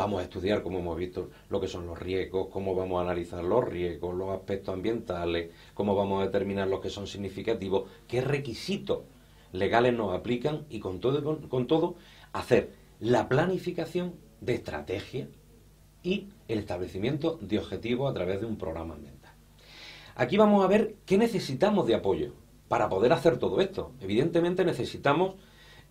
Vamos a estudiar, como hemos visto, lo que son los riesgos, cómo vamos a analizar los riesgos, los aspectos ambientales, cómo vamos a determinar los que son significativos, qué requisitos legales nos aplican y con todo, con, con todo hacer la planificación de estrategia y el establecimiento de objetivos a través de un programa ambiental. Aquí vamos a ver qué necesitamos de apoyo para poder hacer todo esto. Evidentemente necesitamos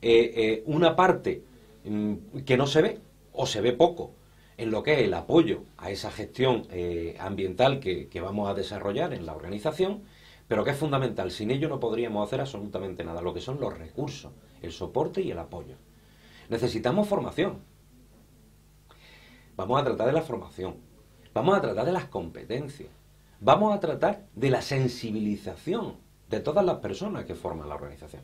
eh, eh, una parte mm, que no se ve o se ve poco en lo que es el apoyo a esa gestión eh, ambiental que, vamos a desarrollar en la organización, pero que es fundamental. Sin ello no podríamos hacer absolutamente nada, lo que son los recursos, el soporte y el apoyo. Necesitamos formación. Vamos a tratar de la formación. Vamos a tratar de las competencias. Vamos a tratar de la sensibilización de todas las personas que forman la organización.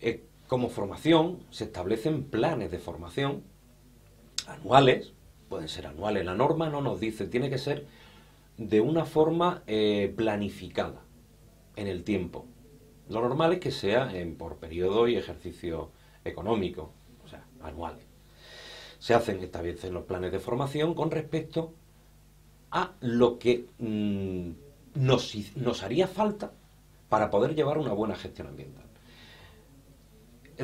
Eh, como formación se establecen planes de formación anuales, pueden ser anuales. La norma no nos dice, tiene que ser de una forma eh, planificada en el tiempo. Lo normal es que sea por periodo y ejercicio económico, o sea, anuales. Se hacen, establecen los planes de formación con respecto a lo que mm, nos, nos haría falta para poder llevar una buena gestión ambiental.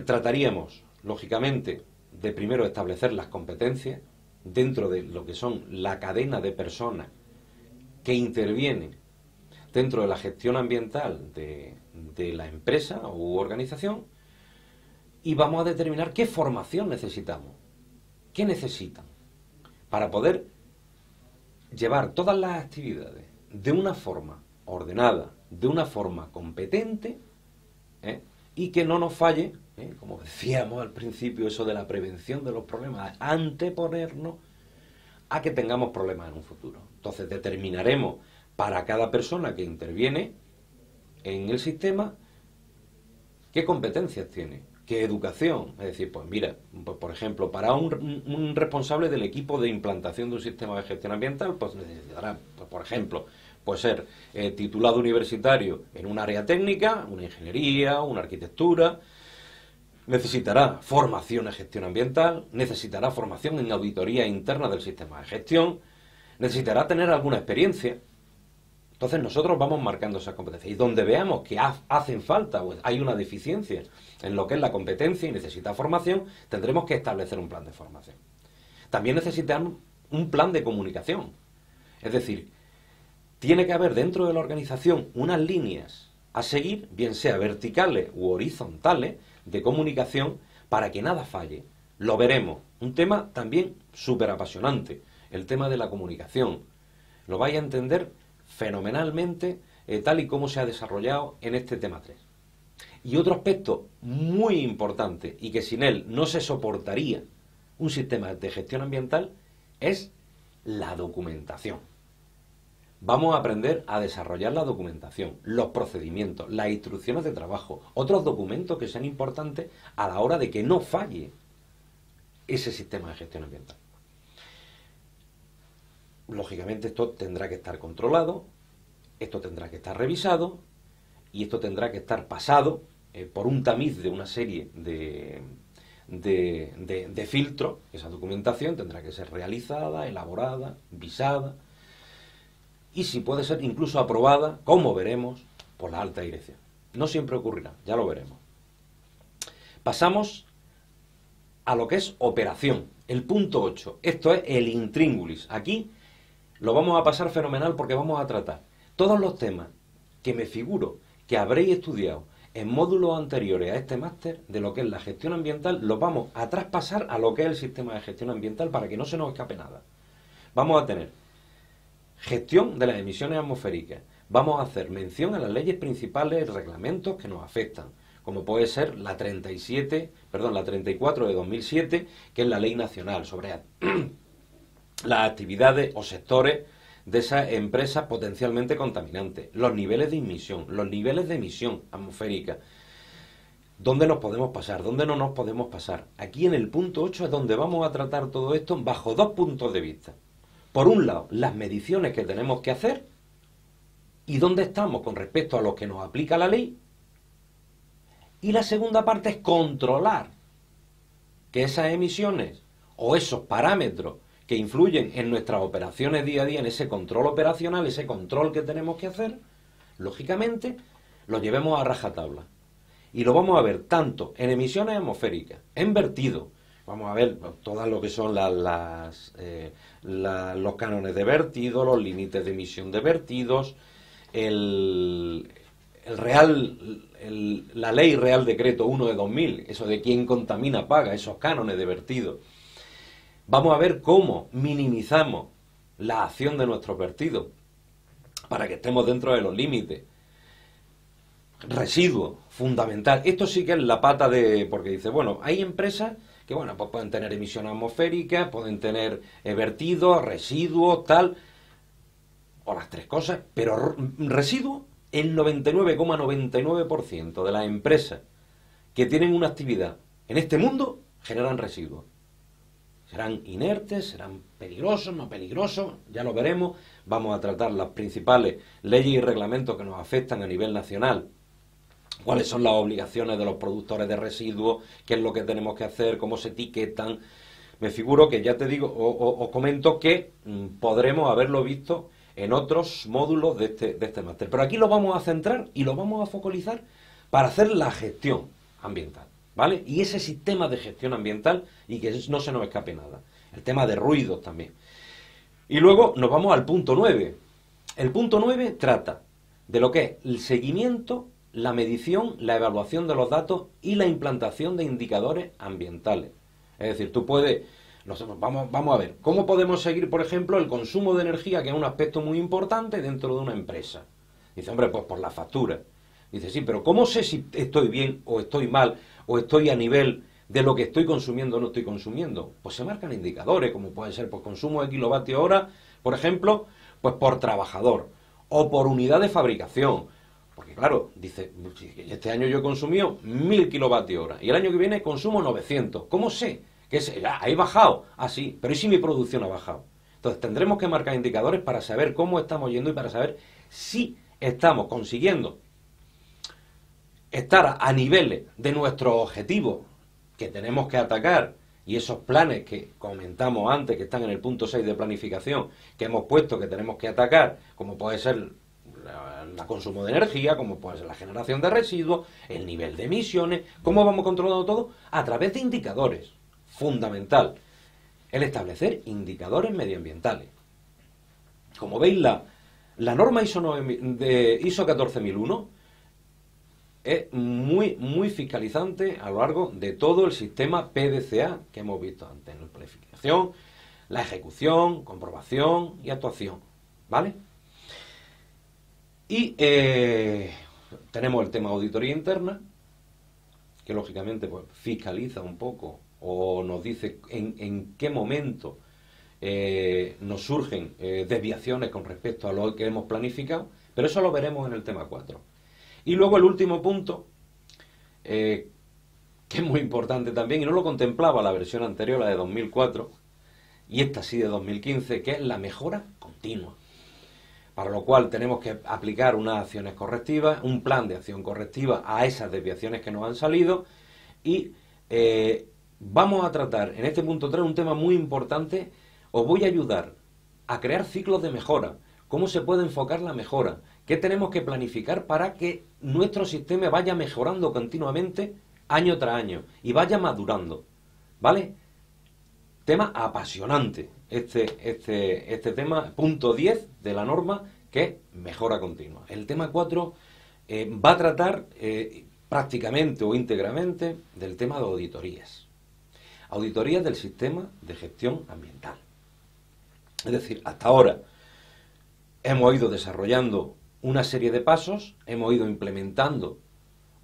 Trataríamos, lógicamente, de primero establecer las competencias dentro de lo que son la cadena de personas que intervienen dentro de la gestión ambiental de, de la empresa u organización y vamos a determinar qué formación necesitamos, qué necesitan para poder llevar todas las actividades de una forma ordenada, de una forma competente ¿eh? y que no nos falle, ¿eh? como decíamos al principio, eso de la prevención de los problemas, anteponernos a que tengamos problemas en un futuro. Entonces determinaremos para cada persona que interviene en el sistema qué competencias tiene, ¿Qué educación? Es decir, pues mira, pues por ejemplo, para un, responsable del equipo de implantación de un sistema de gestión ambiental, pues necesitará, pues, por ejemplo, pues ser eh, titulado universitario en un área técnica, una ingeniería, una arquitectura, necesitará formación en gestión ambiental, necesitará formación en auditoría interna del sistema de gestión, necesitará tener alguna experiencia, entonces nosotros vamos marcando esas competencias. Y donde veamos que hacen falta o hay una deficiencia en lo que es la competencia y necesita formación, tendremos que establecer un plan de formación. También necesitamos un plan de comunicación. Es decir, tiene que haber dentro de la organización unas líneas a seguir, bien sea verticales u horizontales, de comunicación para que nada falle. Lo veremos. Un tema también súper apasionante, el tema de la comunicación. Lo vais a entender fenomenalmente eh, tal y como se ha desarrollado en este tema 3. Y otro aspecto muy importante y que sin él no se soportaría un sistema de gestión ambiental es la documentación. Vamos a aprender a desarrollar la documentación, los procedimientos, las instrucciones de trabajo, otros documentos que sean importantes a la hora de que no falle ese sistema de gestión ambiental lógicamente esto tendrá que estar controlado, esto tendrá que estar revisado y esto tendrá que estar pasado eh, por un tamiz de una serie de, de, de, filtros. Esa documentación tendrá que ser realizada, elaborada, visada y si puede ser incluso aprobada, como veremos, por la alta dirección. No siempre ocurrirá, ya lo veremos. Pasamos a lo que es operación, el punto 8. Esto es el intríngulis. Aquí lo vamos a pasar fenomenal porque vamos a tratar todos los temas que me figuro que habréis estudiado en módulos anteriores a este máster de lo que es la gestión ambiental, los vamos a traspasar a lo que es el sistema de gestión ambiental para que no se nos escape nada. Vamos a tener gestión de las emisiones atmosféricas. Vamos a hacer mención a las leyes principales y reglamentos que nos afectan, como puede ser la 37, perdón, la 34 de 2007, que es la ley nacional sobre las actividades o sectores de esas empresas potencialmente contaminantes, los niveles de emisión, los niveles de emisión atmosférica, dónde nos podemos pasar, dónde no nos podemos pasar. Aquí en el punto 8 es donde vamos a tratar todo esto bajo dos puntos de vista. Por un lado, las mediciones que tenemos que hacer y dónde estamos con respecto a lo que nos aplica la ley. Y la segunda parte es controlar que esas emisiones o esos parámetros que influyen en nuestras operaciones día a día, en ese control operacional, ese control que tenemos que hacer, lógicamente lo llevemos a rajatabla. Y lo vamos a ver tanto en emisiones atmosféricas, en vertido, vamos a ver todas lo que son las, eh, los cánones de vertido, los límites de emisión de vertidos, el, el real, la ley real decreto 1 de 2000, eso de quién contamina paga, esos cánones de vertido. Vamos a ver cómo minimizamos la acción de nuestros vertidos para que estemos dentro de los límites. Residuo, fundamental. Esto sí que es la pata de... porque dice, bueno, hay empresas que, bueno, pues pueden tener emisiones atmosféricas, pueden tener eh, vertidos, residuos, tal, o las tres cosas, pero residuos el 99,99% de las empresas que tienen una actividad en este mundo generan residuos. Serán inertes, serán peligrosos, no peligrosos, ya lo veremos. Vamos a tratar las principales leyes y reglamentos que nos afectan a nivel nacional. Cuáles son las obligaciones de los productores de residuos, qué es lo que tenemos que hacer, cómo se etiquetan. Me figuro que ya te digo, os comento que mm, podremos haberlo visto en otros módulos de este, de este máster. Pero aquí lo vamos a centrar y lo vamos a focalizar para hacer la gestión ambiental, ¿vale? Y ese sistema de gestión ambiental y que no se nos escape nada. El tema de ruidos también. Y luego nos vamos al punto 9. El punto 9 trata de lo que es el seguimiento, la medición, la evaluación de los datos y la implantación de indicadores ambientales. Es decir, tú puedes vamos, vamos a ver, ¿cómo podemos seguir, por ejemplo, el consumo de energía, que es un aspecto muy importante dentro de una empresa? Dice, hombre, pues por la factura. Dice, sí, pero ¿cómo sé si estoy bien o estoy mal o estoy a nivel de lo que estoy consumiendo o no estoy consumiendo? Pues se marcan indicadores, como puede ser pues, consumo de kilovatio hora, por ejemplo, pues por trabajador o por unidad de fabricación. Porque claro, dice, este año yo he consumido 1000 kilovatios hora y el año que viene consumo 900. ¿Cómo sé? que es, ah, ¿hay bajado? Ah, sí, pero ¿y si mi producción ha bajado? Entonces tendremos que marcar indicadores para saber cómo estamos yendo y para saber si estamos consiguiendo estar a niveles de nuestros objetivos que tenemos que atacar y esos planes que comentamos antes, que están en el punto 6 de planificación, que hemos puesto que tenemos que atacar, como puede ser el consumo de energía, como puede ser la generación de residuos, el nivel de emisiones, cómo vamos controlando todo a través de indicadores fundamental el establecer indicadores medioambientales. Como veis, la, la norma ISO, de ISO 14001 es muy, muy fiscalizante a lo largo de todo el sistema PDCA que hemos visto antes, en la planificación, la ejecución, comprobación y actuación. ¿Vale? Y eh, tenemos el tema auditoría interna, que lógicamente pues, fiscaliza un poco o nos dice en, qué momento eh, nos surgen eh, desviaciones con respecto a lo que hemos planificado, pero eso lo veremos en el tema 4. Y luego el último punto, que es muy importante también, y no lo contemplaba la versión anterior, la de 2004, y esta sí de 2015, que es la mejora continua. Para lo cual tenemos que aplicar unas acciones correctivas, un plan de acción correctiva a esas desviaciones que nos han salido y vamos a tratar en este punto 3 un tema muy importante. Os voy a ayudar a crear ciclos de mejora. ¿Cómo se puede enfocar la mejora? ¿Qué tenemos que planificar para que nuestro sistema vaya mejorando continuamente año tras año y vaya madurando? ¿Vale? Tema apasionante. Este, este, este tema, punto 10 de la norma, que es mejora continua. El tema 4 eh, va a tratar eh, prácticamente o íntegramente del tema de auditorías auditorías del sistema de gestión ambiental. Es decir, hasta ahora hemos ido desarrollando una serie de pasos, hemos ido implementando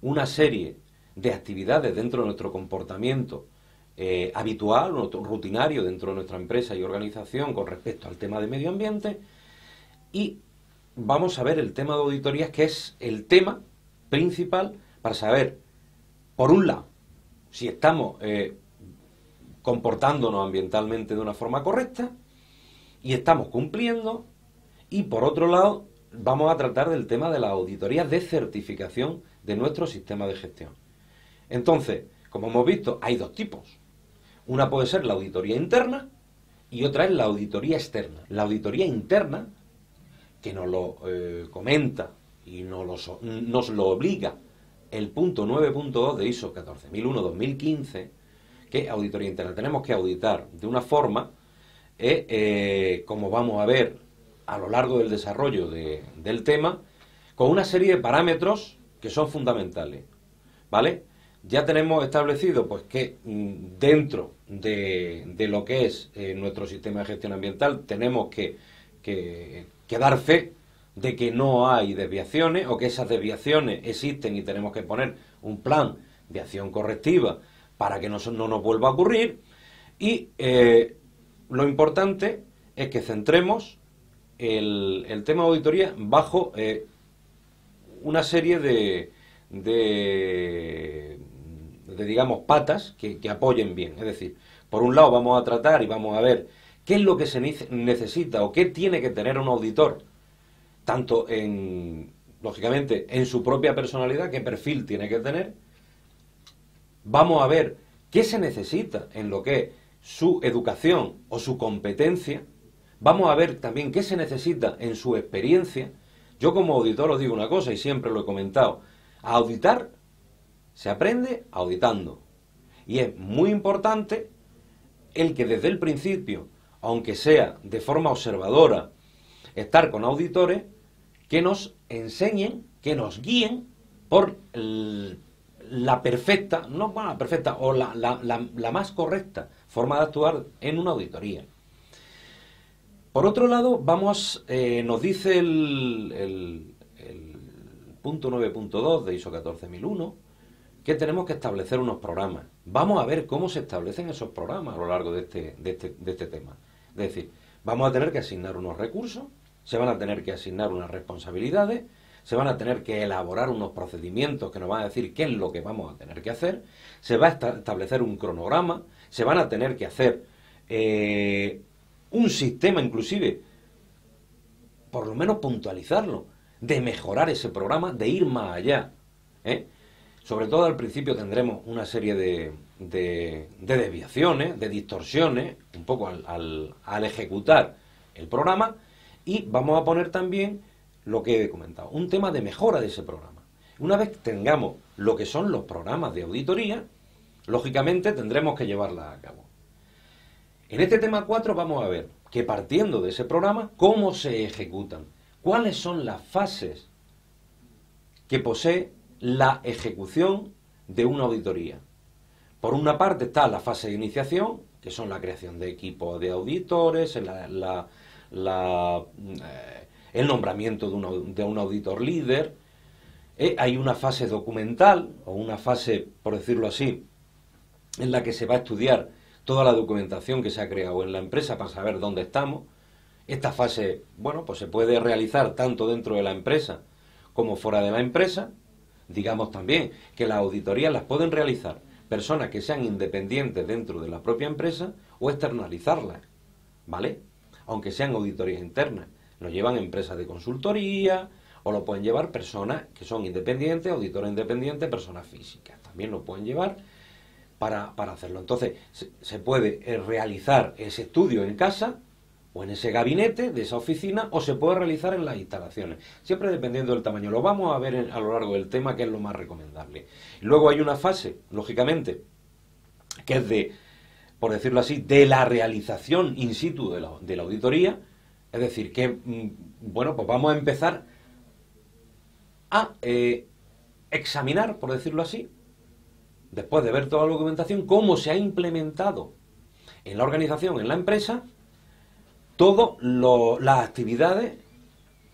una serie de actividades dentro de nuestro comportamiento eh, habitual, rutinario dentro de nuestra empresa y organización con respecto al tema de medio ambiente y vamos a ver el tema de auditorías que es el tema principal para saber, por un lado, si estamos eh, comportándonos ambientalmente de una forma correcta y estamos cumpliendo. Y por otro lado, vamos a tratar del tema de la auditoría de certificación de nuestro sistema de gestión. Entonces, como hemos visto, hay dos tipos. Una puede ser la auditoría interna y otra es la auditoría externa. La auditoría interna, que nos lo eh, comenta y nos lo, nos lo obliga el punto 9.2 de ISO 14001-2015, que auditoría interna. Tenemos que auditar de una forma, eh, eh, como vamos a ver a lo largo del desarrollo del tema, con una serie de parámetros que son fundamentales. ¿Vale? Ya tenemos establecido pues que mm, dentro de, lo que es eh, nuestro sistema de gestión ambiental tenemos que, que, dar fe de que no hay desviaciones o que esas desviaciones existen y tenemos que poner un plan de acción correctiva para que no, no nos vuelva a ocurrir. Y eh, lo importante es que centremos el, el tema de auditoría bajo eh, una serie de, de, digamos, patas que, que, apoyen bien. Es decir, por un lado vamos a tratar y vamos a ver qué es lo que se necesita o qué tiene que tener un auditor, tanto en, lógicamente, en su propia personalidad, qué perfil tiene que tener. Vamos a ver qué se necesita en lo que es su educación o su competencia Vamos a ver también qué se necesita en su experiencia. Yo como auditor os digo una cosa y siempre lo he comentado. A auditar se aprende auditando. Y es muy importante el que desde el principio, aunque sea de forma observadora, estar con auditores que nos enseñen, que nos guíen por la perfecta, no la perfecta, o la, la más correcta forma de actuar en una auditoría. Por otro lado, vamos, eh, nos dice el, el, punto 9.2 de ISO 14001 que tenemos que establecer unos programas. Vamos a ver cómo se establecen esos programas a lo largo de este, de este, de este tema. Es decir, vamos a tener que asignar unos recursos, se van a tener que asignar unas responsabilidades, se van a tener que elaborar unos procedimientos que nos van a decir qué es lo que vamos a tener que hacer, se va a establecer un cronograma, se van a tener que hacer eh, un sistema inclusive, por lo menos puntualizarlo, de mejorar ese programa, de ir más allá. ¿eh? Sobre todo al principio tendremos una serie de, de, desviaciones, de distorsiones, un poco al, al, ejecutar el programa, y vamos a poner también lo que he comentado, un tema de mejora de ese programa. Una vez tengamos lo que son los programas de auditoría, lógicamente tendremos que llevarla a cabo. En este tema 4 vamos a ver que partiendo de ese programa, cómo se ejecutan, cuáles son las fases que posee la ejecución de una auditoría. Por una parte está la fase de iniciación, que son la creación de equipos de auditores, eh, el nombramiento de un, auditor líder. Eh, hay una fase documental, o una fase, por decirlo así, en la que se va a estudiar toda la documentación que se ha creado en la empresa para saber dónde estamos. Esta fase, bueno, pues se puede realizar tanto dentro de la empresa como fuera de la empresa. Digamos también que las auditorías las pueden realizar personas que sean independientes dentro de la propia empresa o externalizarlas, ¿vale? Aunque sean auditorías internas. Lo llevan empresas de consultoría o lo pueden llevar personas que son independientes, auditores independientes, personas físicas. También lo pueden llevar para, hacerlo. Entonces, se, puede eh, realizar ese estudio en casa o en ese gabinete de esa oficina o se puede realizar en las instalaciones, siempre dependiendo del tamaño. Lo vamos a ver a lo largo del tema, que es lo más recomendable. luego hay una fase, lógicamente, que es de, por decirlo así, de la realización in situ de la, auditoría, es decir, que, mm, bueno, pues vamos a empezar a eh, examinar, por decirlo así, después de ver toda la documentación, cómo se ha implementado en la organización, en la empresa, todas las actividades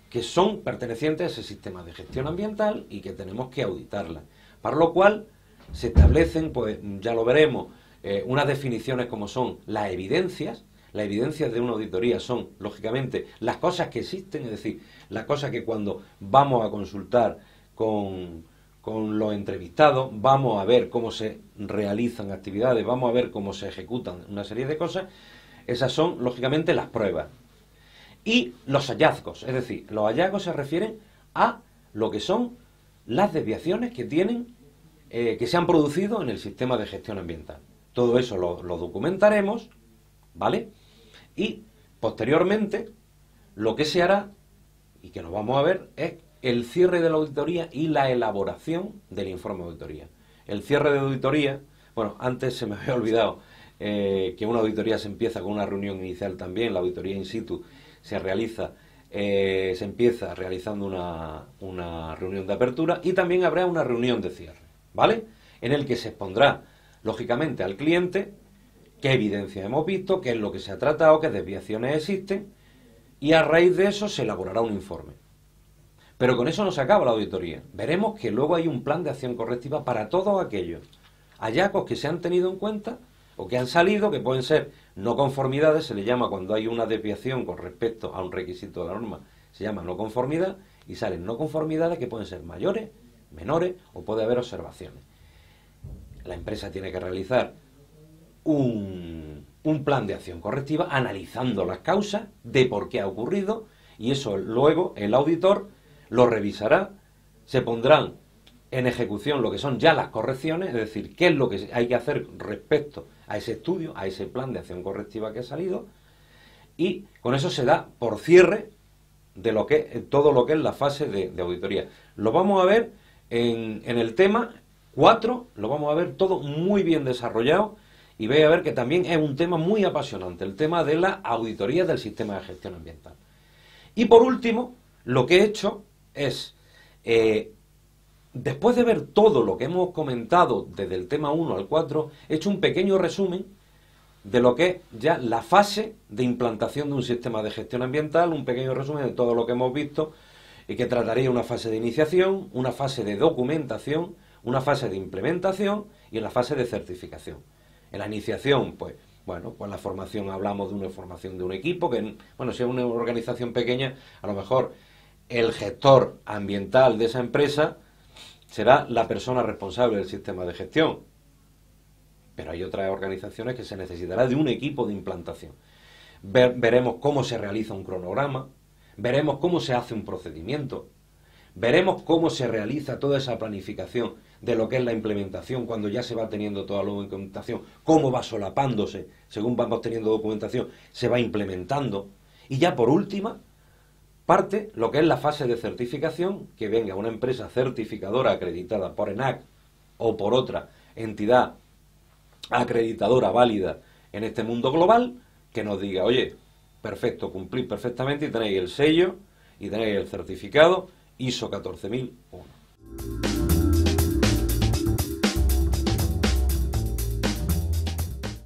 que son pertenecientes a ese sistema de gestión ambiental y que tenemos que auditarlas. Para lo cual se establecen, pues ya lo veremos, eh, unas definiciones como son las evidencias. Las evidencias de una auditoría son, lógicamente, las cosas que existen, es decir, las cosas que cuando vamos a consultar con, con los entrevistados, vamos a ver cómo se realizan actividades, vamos a ver cómo se ejecutan una serie de cosas. Esas son, lógicamente, las pruebas. Y los hallazgos, es decir, los hallazgos se refieren a lo que son las desviaciones que tienen, eh, que se han producido en el sistema de gestión ambiental. Todo eso lo, lo documentaremos, ¿vale? Y posteriormente, lo que se hará, y que nos vamos a ver, es el cierre de la auditoría y la elaboración del informe de auditoría. El cierre de auditoría, bueno, antes se me había olvidado eh, que una auditoría se empieza con una reunión inicial también, la auditoría in situ se realiza, eh, se empieza realizando una, una reunión de apertura y también habrá una reunión de cierre, ¿vale? En el que se expondrá, lógicamente, al cliente qué evidencia hemos visto, qué es lo que se ha tratado, qué desviaciones existen, y a raíz de eso se elaborará un informe. Pero con eso no se acaba la auditoría. Veremos que luego hay un plan de acción correctiva para todos aquellos hallazgos que se han tenido en cuenta o que han salido, que pueden ser no conformidades, se le llama cuando hay una desviación con respecto a un requisito de la norma, se llama no conformidad, y salen no conformidades que pueden ser mayores, menores o puede haber observaciones. La empresa tiene que realizar un, un plan de acción correctiva analizando las causas de por qué ha ocurrido y eso luego el auditor lo revisará, se pondrán en ejecución lo que son ya las correcciones, es decir, qué es lo que hay que hacer respecto ese estudio, a ese plan de acción correctiva que ha salido, y con eso se da por cierre de lo que todo lo que es la fase de, auditoría. Lo vamos a ver en, el tema 4, lo vamos a ver todo muy bien desarrollado y veis a ver que también es un tema muy apasionante, el tema de la auditoría del sistema de gestión ambiental. Y por último, lo que he hecho es eh, Después de ver todo lo que hemos comentado desde el tema 1 al 4, he hecho un pequeño resumen de lo que es ya la fase de implantación de un sistema de gestión ambiental, un pequeño resumen de todo lo que hemos visto y que trataría una fase de iniciación, una fase de documentación, una fase de implementación y la fase de certificación. En la iniciación, pues, bueno, pues la formación hablamos de una formación de un equipo, que, bueno, si es una organización pequeña, a lo mejor el gestor ambiental de esa empresa será la persona responsable del sistema de gestión. Pero hay otras organizaciones que se necesitará de un equipo de implantación. veremos cómo se realiza un cronograma, veremos cómo se hace un procedimiento, veremos cómo se realiza toda esa planificación de lo que es la implementación cuando ya se va teniendo toda la documentación, cómo va solapándose, según vamos teniendo documentación, se va implementando. Y ya por última, parte lo que es la fase de certificación, que venga una empresa certificadora acreditada por ENAC o por otra entidad acreditadora válida en este mundo global, que nos diga, oye, perfecto, cumplís perfectamente y tenéis el sello y tenéis el certificado ISO 14001.